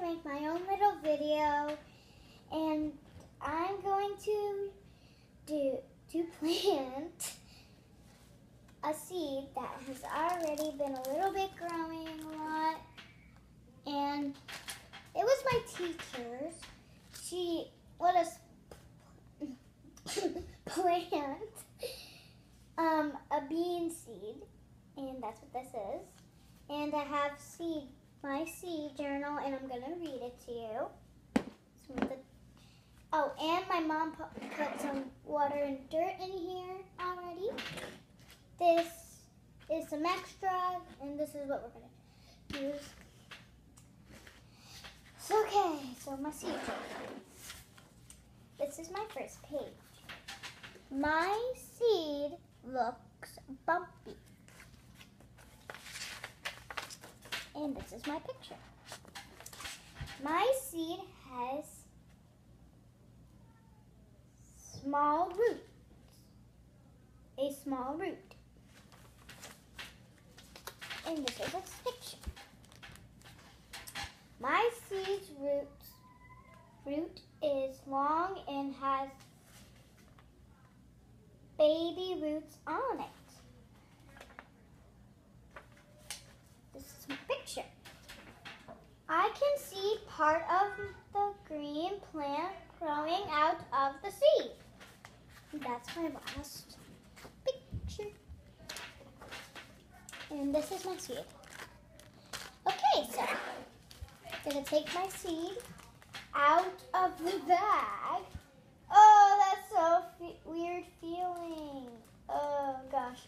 make my own little video and I'm going to do to plant a seed that has already been a little bit growing a lot and it was my teacher's. She let us plant um, a bean seed and that's what this is. And I have seed, my seed journal, and I'm gonna read it to you. Oh, and my mom put, some water and dirt in here already. This is some extra, and this is what we're gonna use. So, okay, so my seed journal. This is my first page. My seed looks bumpy. And this is my picture. My seed has small roots. A small root. And this is a picture. My seed's roots root is long and has baby roots on it. Picture. I can see part of the green plant growing out of the seed. That's my last picture. And this is my seed. Okay, so I'm gonna take my seed out of the bag. Oh, that's so weird feeling. Oh gosh.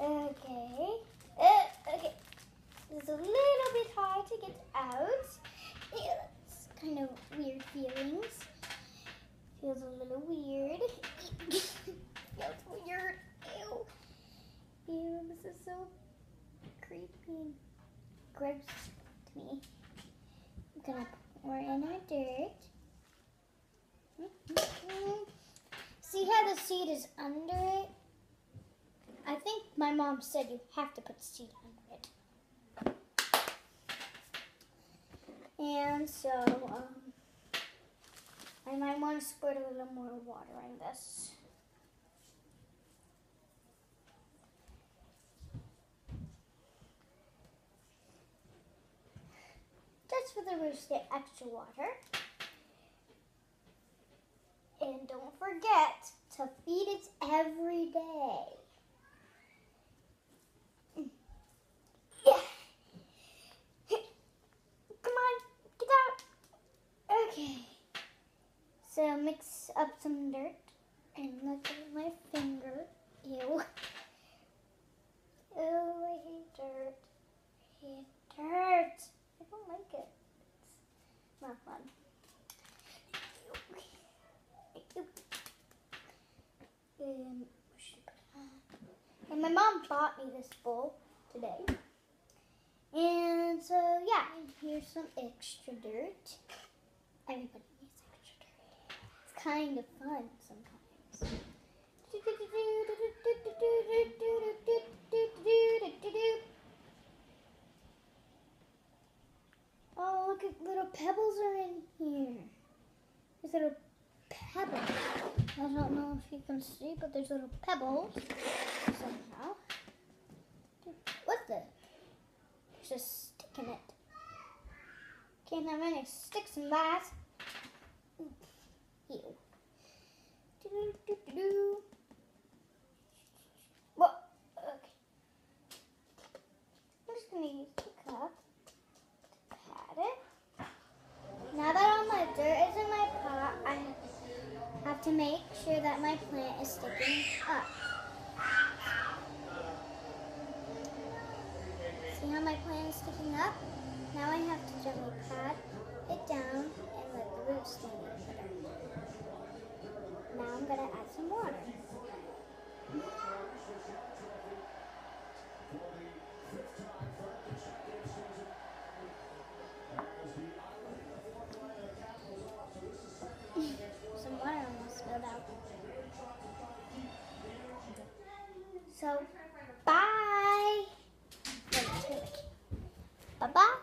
Okay. Uh, okay. It's a little bit hard to get out. It's kind of weird feelings. Feels a little weird. Feels weird. Ew. Ew, this is so creepy. Gross to me. I'm gonna pour in our dirt. See how the seed is under it? I think my mom said you have to put seed under So, um, I might want to squirt a little more water on this. Just for the roots get extra water. And don't forget to feed it every day. So mix up some dirt and look at my finger. Ew. Oh, I hate dirt. I hate dirt. I don't like it. It's not fun. Um, and my mom bought me this bowl today. And so, yeah, here's some extra dirt. Everybody kind of fun sometimes. Oh, look at little pebbles are in here. There's little pebbles. I don't know if you can see, but there's little pebbles somehow. What's this? There's a stick in it. Can't have any sticks in that. Ew. Do, do, do, do. Well, okay. I'm just going to use the cup to pat it. Now that all my dirt is in my pot, I have to make sure that my plant is sticking up. See how my plant is sticking up? Now I have to gently pat it down and let the roots stand now I'm going to add some water. So, bye. Bye-bye.